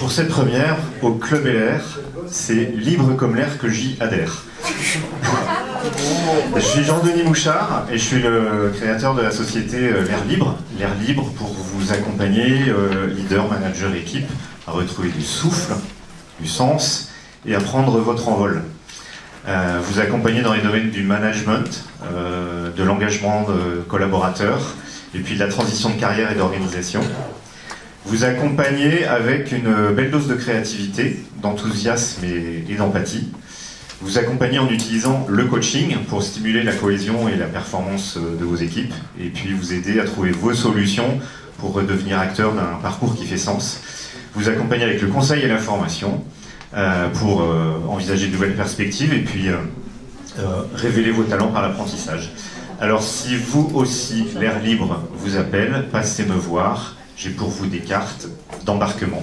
pour cette première, au Club LR, c'est libre comme l'air que j'y adhère. Je suis Jean-Denis Mouchard et je suis le créateur de la société euh, L'air libre. L'air libre pour vous accompagner, euh, leader, manager, équipe, à retrouver du souffle, du sens et à prendre votre envol. Euh, vous accompagner dans les domaines du management, de l'engagement de collaborateurs et puis de la transition de carrière et d'organisation. Vous accompagner avec une belle dose de créativité, d'enthousiasme et d'empathie vous accompagner en utilisant le coaching pour stimuler la cohésion et la performance euh, de vos équipes, et puis vous aider à trouver vos solutions pour redevenir acteur d'un parcours qui fait sens. Vous accompagner avec le conseil et la formation euh, pour euh, envisager de nouvelles perspectives et puis révéler vos talents par l'apprentissage. Alors si vous aussi, l'air libre vous appelle, passez me voir, j'ai pour vous des cartes d'embarquement.